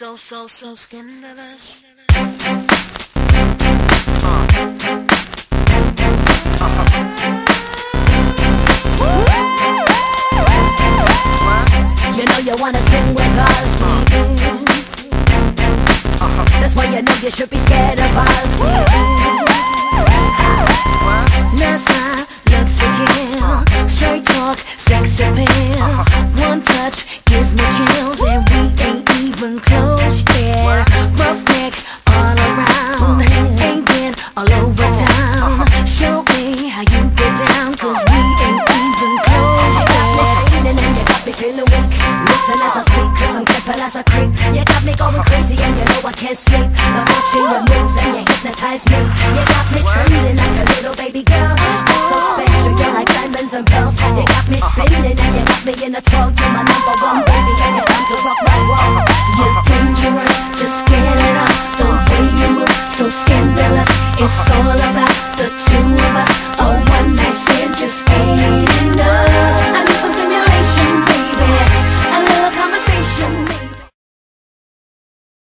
so, so, so scandalous. You know you wanna sing with us. That's why you know you should be scared of us. That's my looks again. Straight talk, sex appeal. One touch gives me chills, and we even close. Rough neck all around, ain't been all over town. Show me how you get down, cause we ain't even close yet. Feeling and you got me feeling weak. Listen as I speak, cause I'm careful as a creep. You got me going crazy, and you know I can't sleep. The watching your moves, and you hypnotize me. You got me trembling like a little baby girl. You're so special, you're like diamonds and pearls. You got me spinning, and you got me in a twirl. You're my number jealous It's all about the two of us. A one night stand just ain't enough.